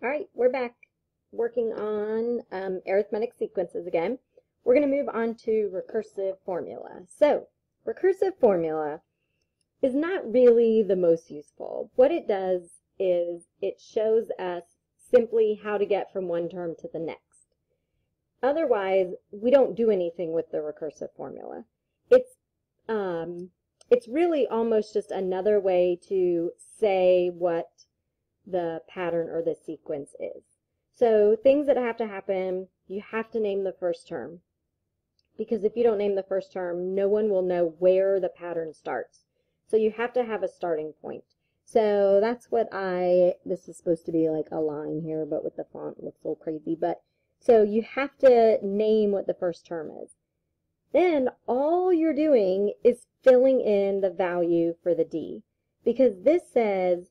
All right, we're back working on um, arithmetic sequences again. We're going to move on to recursive formula. So, recursive formula is not really the most useful. What it does is it shows us simply how to get from one term to the next. Otherwise, we don't do anything with the recursive formula. It's um, it's really almost just another way to say what the pattern or the sequence is. So things that have to happen, you have to name the first term. Because if you don't name the first term, no one will know where the pattern starts. So you have to have a starting point. So that's what I, this is supposed to be like a line here, but with the font looks a little crazy. But so you have to name what the first term is. Then all you're doing is filling in the value for the D. Because this says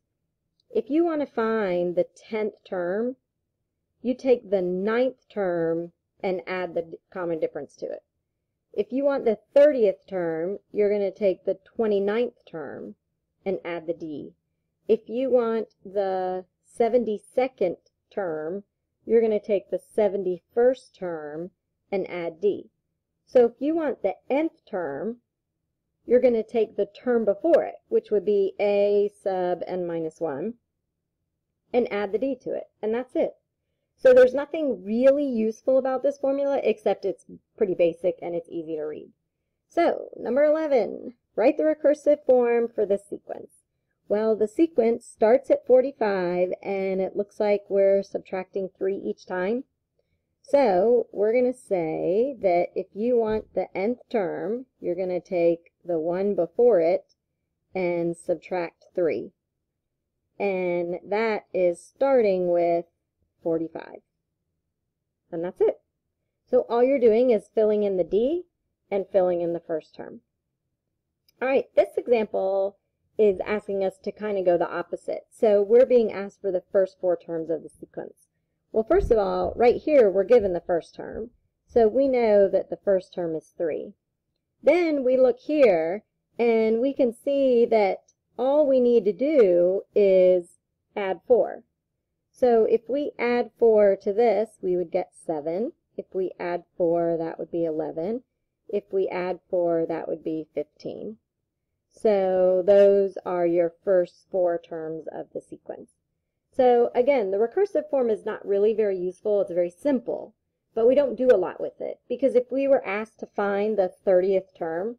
if you want to find the 10th term, you take the ninth term and add the common difference to it. If you want the 30th term, you're going to take the 29th term and add the D. If you want the 72nd term, you're going to take the 71st term and add D. So if you want the nth term, you're going to take the term before it, which would be a sub n minus 1, and add the d to it, and that's it. So there's nothing really useful about this formula except it's pretty basic and it's easy to read. So, number 11, write the recursive form for this sequence. Well, the sequence starts at 45 and it looks like we're subtracting 3 each time. So we're going to say that if you want the nth term, you're going to take the one before it and subtract 3. And that is starting with 45. And that's it. So all you're doing is filling in the D and filling in the first term. All right, this example is asking us to kind of go the opposite. So we're being asked for the first four terms of the sequence. Well, first of all, right here, we're given the first term. So we know that the first term is 3. Then we look here, and we can see that all we need to do is add 4. So if we add 4 to this, we would get 7. If we add 4, that would be 11. If we add 4, that would be 15. So those are your first four terms of the sequence. So again, the recursive form is not really very useful. It's very simple, but we don't do a lot with it because if we were asked to find the 30th term,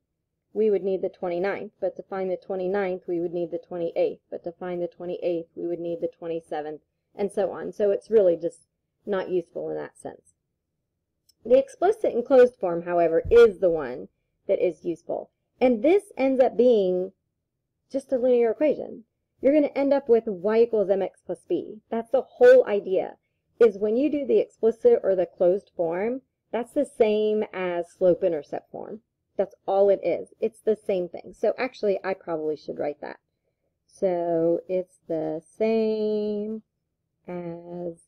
we would need the 29th, but to find the 29th, we would need the 28th, but to find the 28th, we would need the 27th, and so on. So it's really just not useful in that sense. The explicit and closed form, however, is the one that is useful. And this ends up being just a linear equation you're going to end up with y equals mx plus b. That's the whole idea, is when you do the explicit or the closed form, that's the same as slope-intercept form. That's all it is. It's the same thing. So actually, I probably should write that. So it's the same as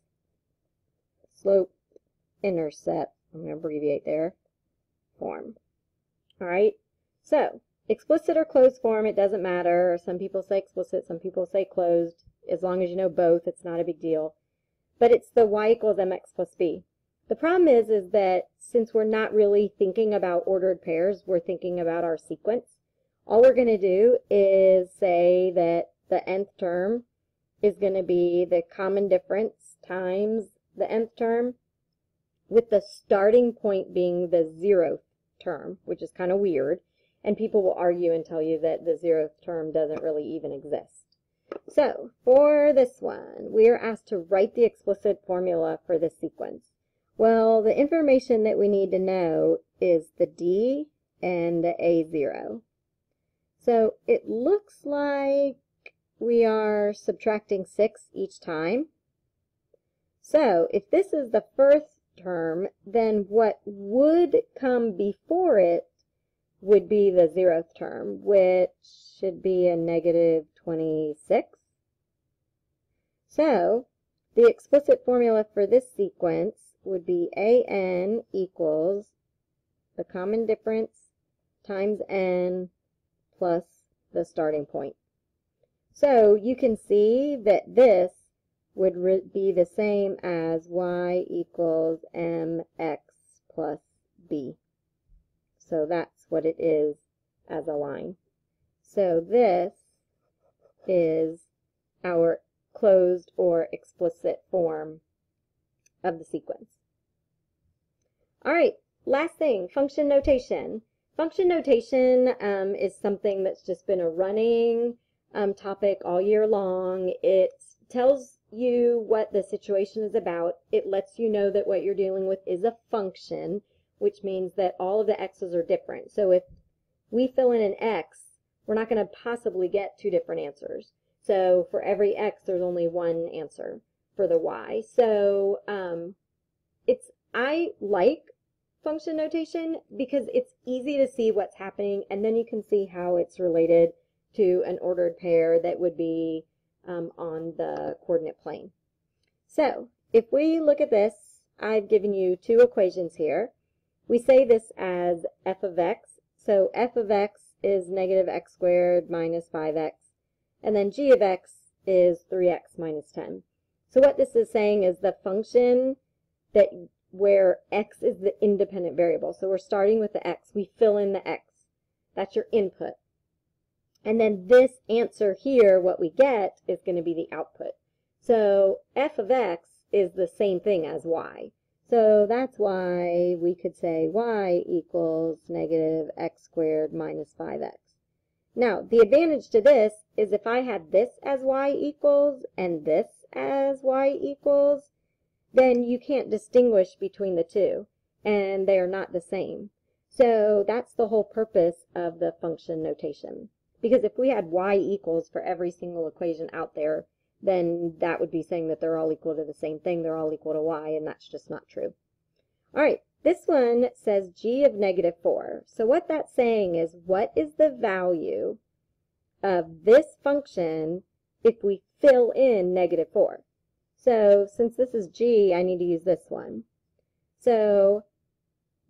slope-intercept, I'm going to abbreviate there, form. All right, so Explicit or closed form, it doesn't matter. Some people say explicit, some people say closed. As long as you know both, it's not a big deal. But it's the y equals mx plus b. The problem is, is that since we're not really thinking about ordered pairs, we're thinking about our sequence. All we're going to do is say that the nth term is going to be the common difference times the nth term, with the starting point being the zeroth term, which is kind of weird. And people will argue and tell you that the zeroth term doesn't really even exist. So, for this one, we are asked to write the explicit formula for this sequence. Well, the information that we need to know is the D and the A0. So it looks like we are subtracting 6 each time. So if this is the first term, then what would come before it would be the zeroth term, which should be a negative 26. So the explicit formula for this sequence would be an equals the common difference times n plus the starting point. So you can see that this would be the same as y equals mx plus b. So that's what it is as a line. So this is our closed or explicit form of the sequence. All right, last thing, function notation. Function notation um, is something that's just been a running um, topic all year long. It tells you what the situation is about. It lets you know that what you're dealing with is a function, which means that all of the x's are different. So if we fill in an x, we're not going to possibly get two different answers. So for every x, there's only one answer for the y. So um, it's I like function notation because it's easy to see what's happening and then you can see how it's related to an ordered pair that would be um, on the coordinate plane. So if we look at this, I've given you two equations here. We say this as f of x. So f of x is negative x squared minus 5x. And then g of x is 3x minus 10. So what this is saying is the function that where x is the independent variable. So we're starting with the x. We fill in the x. That's your input. And then this answer here, what we get, is going to be the output. So f of x is the same thing as y. So that's why we could say y equals negative x squared minus 5x. Now, the advantage to this is if I had this as y equals and this as y equals, then you can't distinguish between the two, and they are not the same. So that's the whole purpose of the function notation. Because if we had y equals for every single equation out there, then that would be saying that they're all equal to the same thing, they're all equal to y, and that's just not true. All right, this one says g of negative 4. So what that's saying is what is the value of this function if we fill in negative 4? So since this is G, I need to use this one. So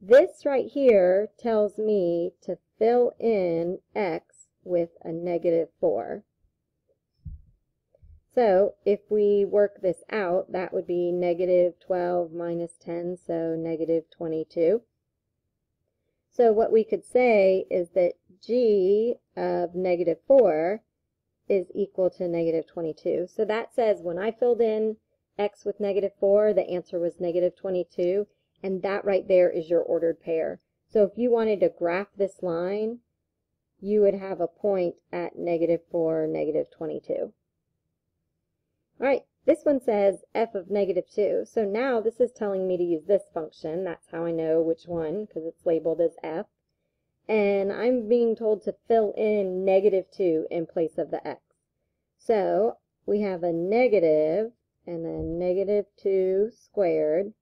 this right here tells me to fill in X with a negative 4. So if we work this out, that would be negative 12 minus 10, so negative 22. So what we could say is that g of negative 4 is equal to negative 22. So that says when I filled in x with negative 4, the answer was negative 22, and that right there is your ordered pair. So if you wanted to graph this line, you would have a point at negative 4, negative 22. All right, this one says f of negative 2. So now this is telling me to use this function. That's how I know which one, because it's labeled as f and I'm being told to fill in negative 2 in place of the x. So we have a negative and then negative 2 squared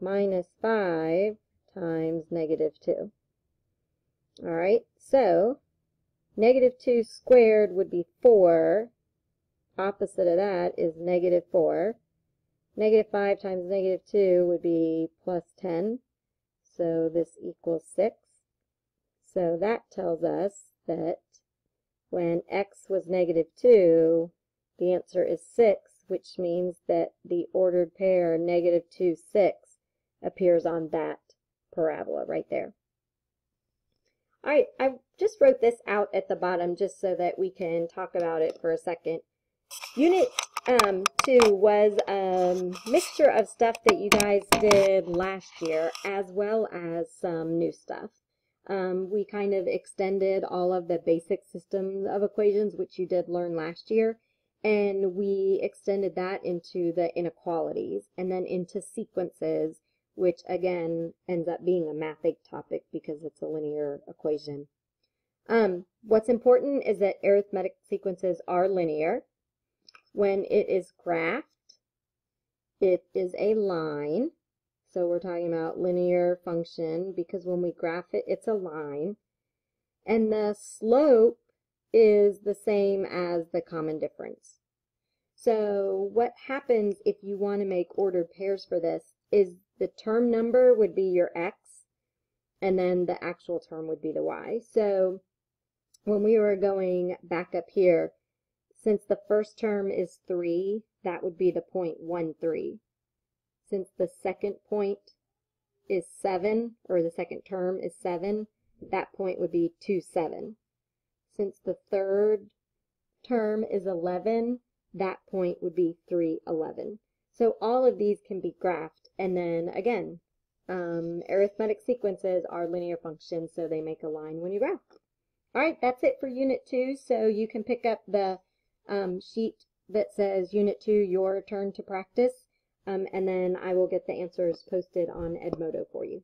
minus 5 times negative 2. All right, so negative 2 squared would be 4. Opposite of that is negative 4. Negative 5 times negative 2 would be plus 10. So this equals 6. So that tells us that when x was negative 2, the answer is 6, which means that the ordered pair negative 2, 6 appears on that parabola right there. All right, I just wrote this out at the bottom just so that we can talk about it for a second. Unit um, 2 was a mixture of stuff that you guys did last year as well as some new stuff. Um, we kind of extended all of the basic systems of equations, which you did learn last year, and we extended that into the inequalities and then into sequences, which again ends up being a mathic topic because it's a linear equation. Um, what's important is that arithmetic sequences are linear. When it is graphed, it is a line. So we're talking about linear function because when we graph it, it's a line. And the slope is the same as the common difference. So what happens if you want to make ordered pairs for this is the term number would be your x, and then the actual term would be the y. So when we were going back up here, since the first term is 3 that would be the point 1, 3. Since the second point is 7, or the second term is 7, that point would be 2, 7. Since the third term is 11, that point would be 3, 11. So all of these can be graphed, and then again, um, arithmetic sequences are linear functions, so they make a line when you graph. All right, that's it for Unit 2, so you can pick up the um, sheet that says Unit 2, your turn to practice, um, and then I will get the answers posted on Edmodo for you.